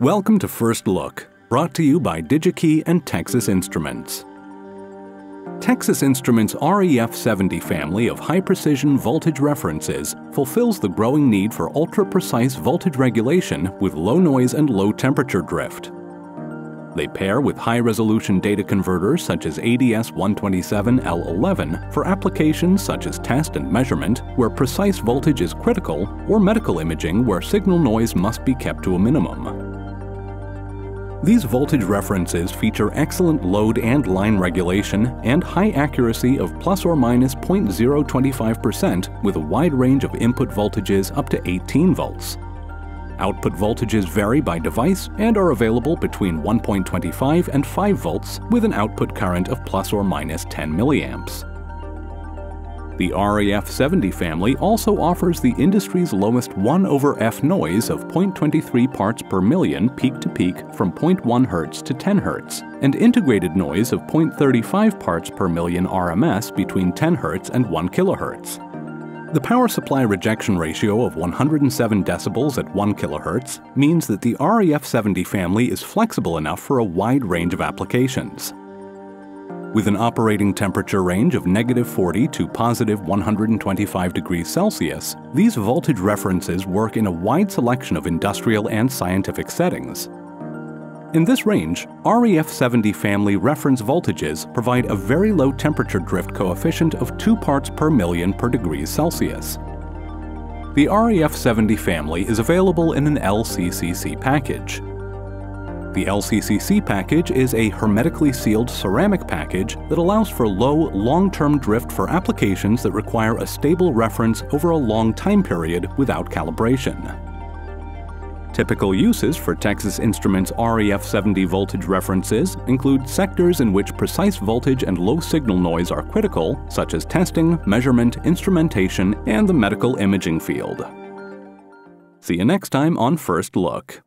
Welcome to First Look, brought to you by DigiKey and Texas Instruments. Texas Instruments' REF70 family of high-precision voltage references fulfills the growing need for ultra-precise voltage regulation with low noise and low temperature drift. They pair with high-resolution data converters such as ADS-127L11 for applications such as test and measurement where precise voltage is critical or medical imaging where signal noise must be kept to a minimum. These voltage references feature excellent load and line regulation and high accuracy of plus or minus 0.025% with a wide range of input voltages up to 18 volts. Output voltages vary by device and are available between 1.25 and 5 volts with an output current of plus or minus 10 milliamps. The REF70 family also offers the industry's lowest 1 over F noise of 0.23 parts per million peak to peak from 0.1 Hz to 10 Hz, and integrated noise of 0.35 parts per million RMS between 10 Hz and 1 kHz. The power supply rejection ratio of 107 decibels at 1 kHz means that the REF70 family is flexible enough for a wide range of applications. With an operating temperature range of negative 40 to positive 125 degrees Celsius, these voltage references work in a wide selection of industrial and scientific settings. In this range, REF70 family reference voltages provide a very low temperature drift coefficient of 2 parts per million per degree Celsius. The REF70 family is available in an LCCC package. The LCCC package is a hermetically sealed ceramic package that allows for low, long-term drift for applications that require a stable reference over a long time period without calibration. Typical uses for Texas Instruments REF70 voltage references include sectors in which precise voltage and low signal noise are critical, such as testing, measurement, instrumentation, and the medical imaging field. See you next time on First Look.